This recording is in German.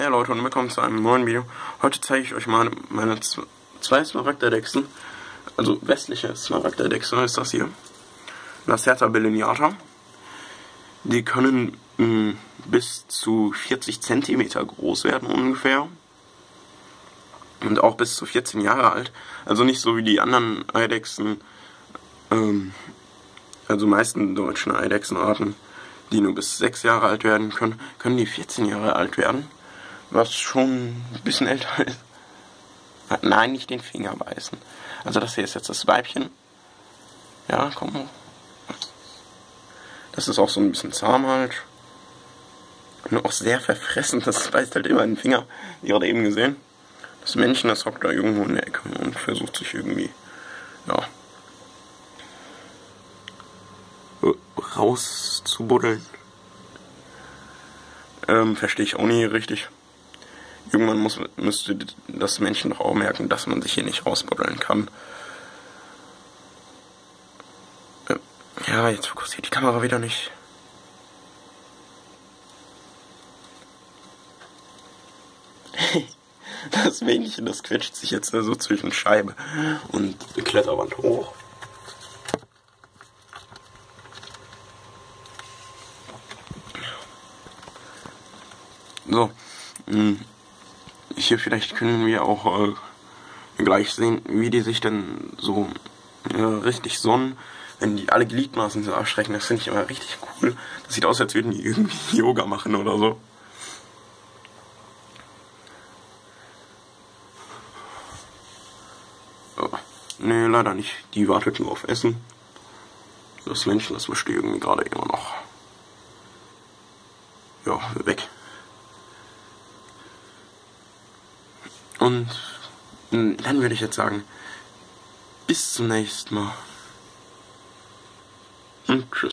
Hey Leute und willkommen zu einem neuen Video. Heute zeige ich euch mal meine zwei Smaragderdechsen. Also westliche Smaragderdechsen ist das hier. Lacerta belliniata. Die können mh, mm, bis zu 40 cm groß werden ungefähr. Und auch bis zu 14 Jahre alt. Also nicht so wie die anderen Eidechsen. Ähm, also meisten deutschen Eidechsenarten, die nur bis 6 Jahre alt werden können, können die 14 Jahre alt werden was schon ein bisschen älter ist. Nein, nicht den Finger beißen. Also das hier ist jetzt das Weibchen. Ja, komm. Das ist auch so ein bisschen zahm halt. Und auch sehr verfressen. Das beißt halt immer den Finger. Wie gerade eben gesehen. Das Männchen, das hockt da irgendwo in der Ecke und versucht sich irgendwie, ja, rauszubuddeln. Ähm, verstehe ich auch nie richtig. Irgendwann muss, müsste das Männchen doch auch merken, dass man sich hier nicht rausbuddeln kann. Äh, ja, jetzt fokussiert die Kamera wieder nicht. das Männchen, das quetscht sich jetzt so zwischen Scheibe und Kletterwand hoch. So. Hier vielleicht können wir auch äh, gleich sehen, wie die sich dann so äh, richtig sonnen, wenn die alle Gliedmaßen so abschrecken. Das finde ich immer richtig cool. Das sieht aus, als würden die irgendwie Yoga machen oder so. Nee, leider nicht. Die wartet nur auf Essen. Das Männchen, das möchte irgendwie gerade immer noch. Ja, weg. Und dann würde ich jetzt sagen, bis zum nächsten Mal. Und tschüss.